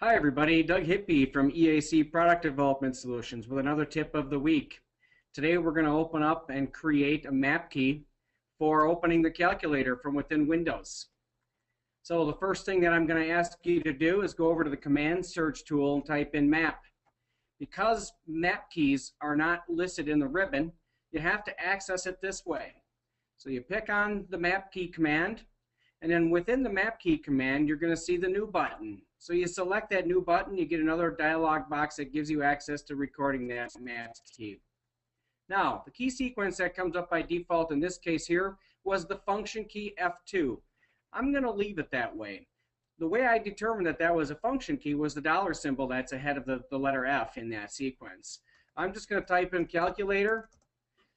Hi everybody, Doug Hippie from EAC Product Development Solutions with another tip of the week. Today we're going to open up and create a map key for opening the calculator from within Windows. So the first thing that I'm going to ask you to do is go over to the command search tool and type in map. Because map keys are not listed in the ribbon, you have to access it this way. So you pick on the map key command and then within the map key command you're going to see the new button so you select that new button, you get another dialog box that gives you access to recording that map key. Now, the key sequence that comes up by default in this case here was the function key F2. I'm going to leave it that way. The way I determined that that was a function key was the dollar symbol that's ahead of the, the letter F in that sequence. I'm just going to type in calculator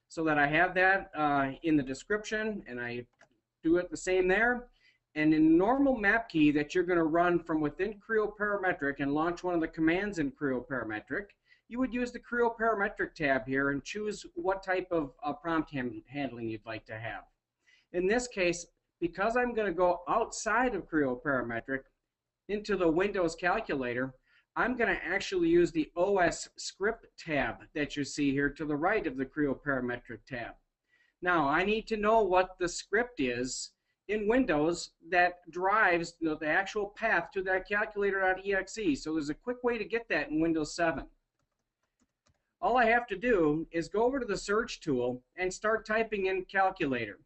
so that I have that uh, in the description and I do it the same there. And in normal map key that you're going to run from within Creo Parametric and launch one of the commands in Creo Parametric, you would use the Creo Parametric tab here and choose what type of uh, prompt handling you'd like to have. In this case, because I'm going to go outside of Creo Parametric into the Windows calculator, I'm going to actually use the OS script tab that you see here to the right of the Creo Parametric tab. Now, I need to know what the script is in Windows that drives you know, the actual path to that calculator.exe. So there's a quick way to get that in Windows 7. All I have to do is go over to the search tool and start typing in calculator.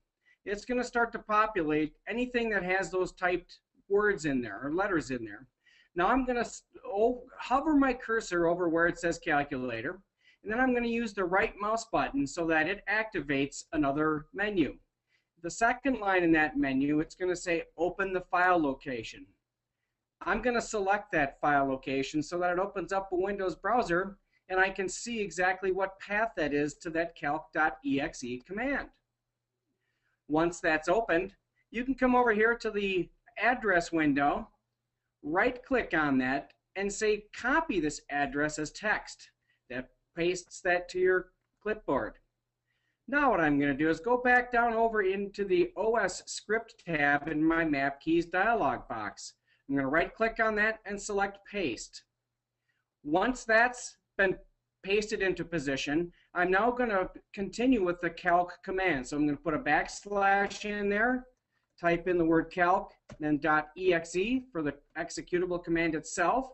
It's going to start to populate anything that has those typed words in there or letters in there. Now I'm going to oh, hover my cursor over where it says calculator and then I'm going to use the right mouse button so that it activates another menu. The second line in that menu, it's going to say open the file location. I'm going to select that file location so that it opens up a Windows browser and I can see exactly what path that is to that calc.exe command. Once that's opened, you can come over here to the address window, right click on that, and say copy this address as text. Pastes that to your clipboard. Now what I'm going to do is go back down over into the OS script tab in my map keys dialog box. I'm going to right click on that and select paste. Once that's been pasted into position, I'm now going to continue with the calc command. So I'm going to put a backslash in there, type in the word calc, then .exe for the executable command itself.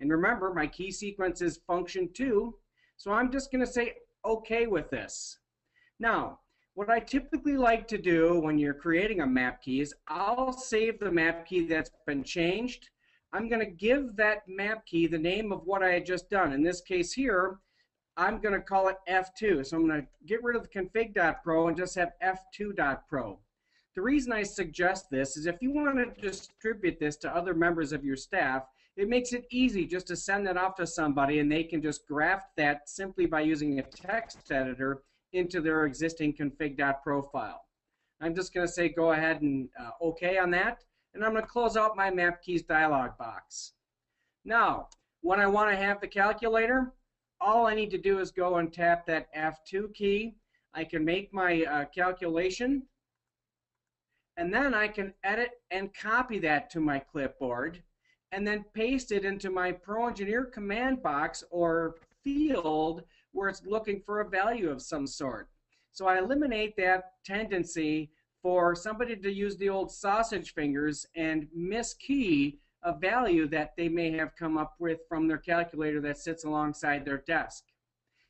And remember, my key sequence is function 2, so I'm just going to say OK with this. Now, what I typically like to do when you're creating a map key is I'll save the map key that's been changed. I'm going to give that map key the name of what I had just done. In this case here, I'm going to call it F2. So I'm going to get rid of the config.pro and just have F2.pro. The reason I suggest this is if you want to distribute this to other members of your staff, it makes it easy just to send that off to somebody and they can just graft that simply by using a text editor into their existing config.pro file. I'm just going to say go ahead and uh, OK on that, and I'm going to close out my map keys dialog box. Now, when I want to have the calculator, all I need to do is go and tap that F2 key. I can make my uh, calculation, and then I can edit and copy that to my clipboard, and then paste it into my Pro Engineer command box or field where it's looking for a value of some sort. So I eliminate that tendency for somebody to use the old sausage fingers and miskey a value that they may have come up with from their calculator that sits alongside their desk.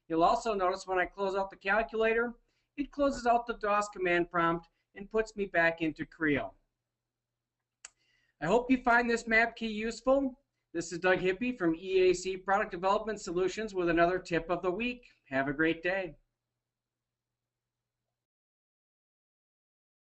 You'll also notice when I close out the calculator, it closes out the DOS command prompt and puts me back into Creo. I hope you find this map key useful. This is Doug Hippie from EAC Product Development Solutions with another tip of the week. Have a great day.